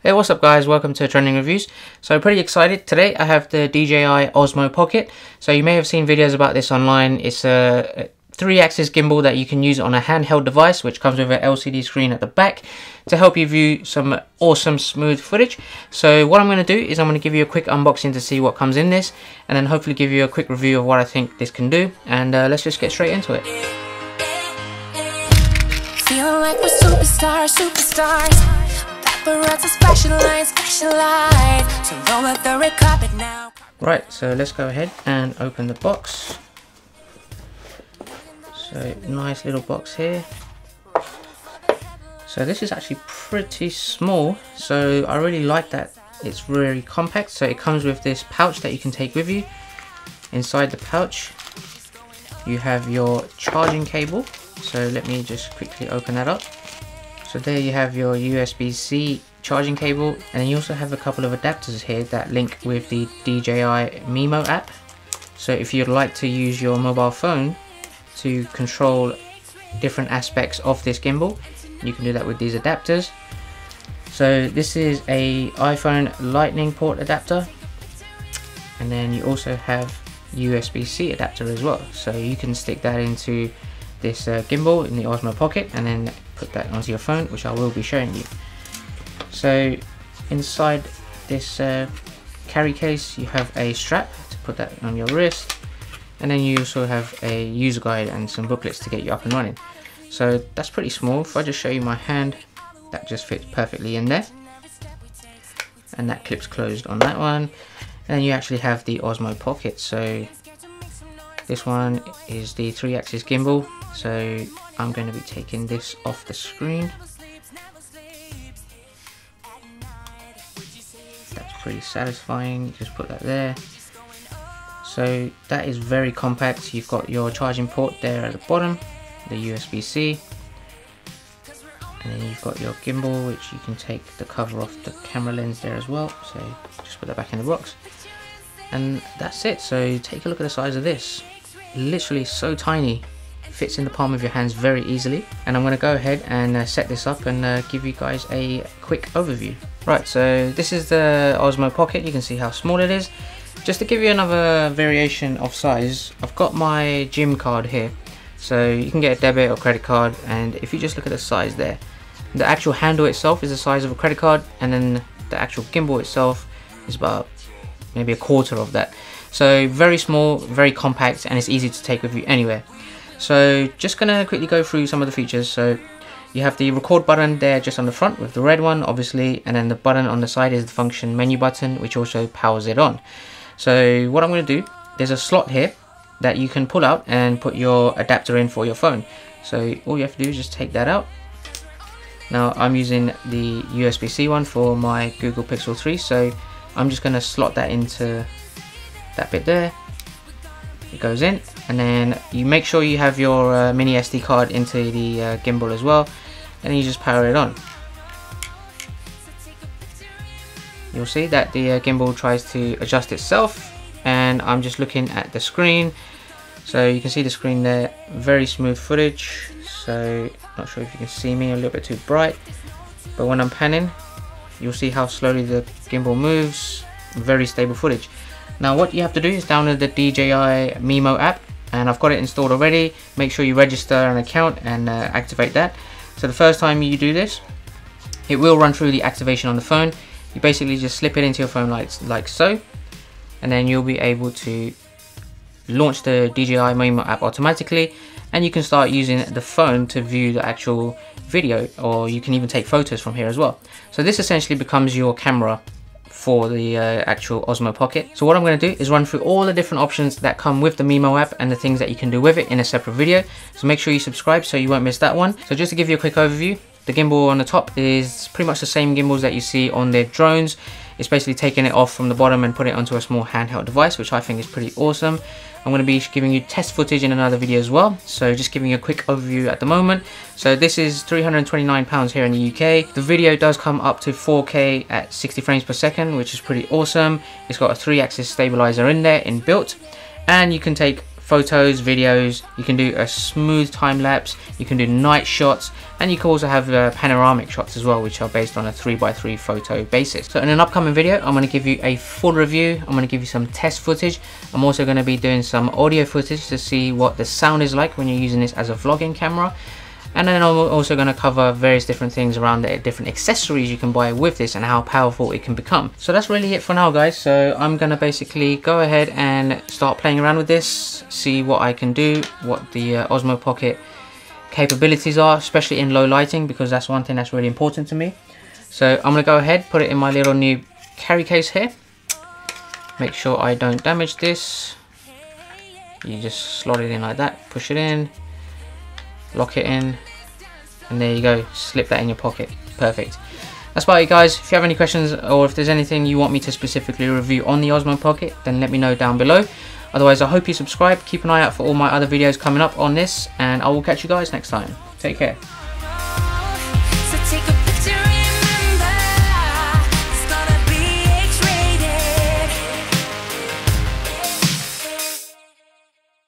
Hey what's up guys? Welcome to Trending Reviews. So pretty excited. Today I have the DJI Osmo Pocket. So you may have seen videos about this online. It's a three axis gimbal that you can use on a handheld device which comes with an LCD screen at the back to help you view some awesome smooth footage. So what I'm going to do is I'm going to give you a quick unboxing to see what comes in this and then hopefully give you a quick review of what I think this can do. And uh, let's just get straight into it. Like we're superstars, superstars Right, so let's go ahead and open the box. So nice little box here. So this is actually pretty small, so I really like that it's very compact. So it comes with this pouch that you can take with you. Inside the pouch, you have your charging cable. So let me just quickly open that up. So there you have your USB-C charging cable and you also have a couple of adapters here that link with the DJI Mimo app. So if you'd like to use your mobile phone to control different aspects of this gimbal, you can do that with these adapters. So this is a iPhone lightning port adapter and then you also have USB-C adapter as well. So you can stick that into this uh, gimbal in the Osmo Pocket and then put that onto your phone which I will be showing you. So inside this uh, carry case you have a strap to put that on your wrist and then you also have a user guide and some booklets to get you up and running. So that's pretty small. If I just show you my hand, that just fits perfectly in there. And that clips closed on that one. And then you actually have the Osmo Pocket. So this one is the 3-axis gimbal so I'm going to be taking this off the screen. That's pretty satisfying just put that there. So that is very compact. You've got your charging port there at the bottom the USB-C and then you've got your gimbal which you can take the cover off the camera lens there as well. So just put that back in the box. And that's it. So take a look at the size of this literally so tiny fits in the palm of your hands very easily and I'm going to go ahead and uh, set this up and uh, give you guys a quick overview. Right so this is the Osmo Pocket you can see how small it is. Just to give you another variation of size I've got my gym card here so you can get a debit or credit card and if you just look at the size there the actual handle itself is the size of a credit card and then the actual gimbal itself is about maybe a quarter of that so very small very compact and it's easy to take with you anywhere so just gonna quickly go through some of the features. So you have the record button there just on the front with the red one obviously and then the button on the side is the function menu button which also powers it on. So what I'm to do, there's a slot here that you can pull out and put your adapter in for your phone. So all you have to do is just take that out. Now I'm using the USB-C one for my Google Pixel 3 so I'm just to slot that into that bit there. It goes in and then you make sure you have your uh, mini SD card into the uh, gimbal as well and you just power it on. You'll see that the uh, gimbal tries to adjust itself and I'm just looking at the screen. So you can see the screen there very smooth footage. So not sure if you can see me a little bit too bright but when I'm panning you'll see how slowly the gimbal moves. Very stable footage now what you have to do is download the DJI Mimo app and I've got it installed already. Make sure you register an account and uh, activate that. So the first time you do this, it will run through the activation on the phone. You basically just slip it into your phone like, like so and then you'll be able to launch the DJI Mimo app automatically and you can start using the phone to view the actual video or you can even take photos from here as well. So this essentially becomes your camera for the uh, actual Osmo Pocket. So what I'm going to do is run through all the different options that come with the Mimo app and the things that you can do with it in a separate video. So make sure you subscribe so you won't miss that one. So just to give you a quick overview, the gimbal on the top is pretty much the same gimbals that you see on their drones. It's basically taking it off from the bottom and putting it onto a small handheld device, which I think is pretty awesome. I'm going to be giving you test footage in another video as well. So just giving you a quick overview at the moment. So this is 329 pounds here in the UK. The video does come up to 4K at 60 frames per second, which is pretty awesome. It's got a three axis stabilizer in there inbuilt and you can take photos, videos, you can do a smooth time lapse, you can do night shots, and you can also have uh, panoramic shots as well, which are based on a 3x3 photo basis. So in an upcoming video, I'm going to give you a full review, I'm going to give you some test footage, I'm also going to be doing some audio footage to see what the sound is like when you're using this as a vlogging camera, and then I'm also going to cover various different things around the different accessories you can buy with this and how powerful it can become. So that's really it for now guys. So I'm going to basically go ahead and start playing around with this, see what I can do, what the uh, Osmo Pocket capabilities are, especially in low lighting because that's one thing that's really important to me. So I'm going to go ahead, put it in my little new carry case here. Make sure I don't damage this. You just slot it in like that, push it in, lock it in and there you go slip that in your pocket. Perfect. That's about it guys. If you have any questions or if there's anything you want me to specifically review on the Osmo Pocket then let me know down below. Otherwise I hope you subscribe. Keep an eye out for all my other videos coming up on this and I will catch you guys next time. Take care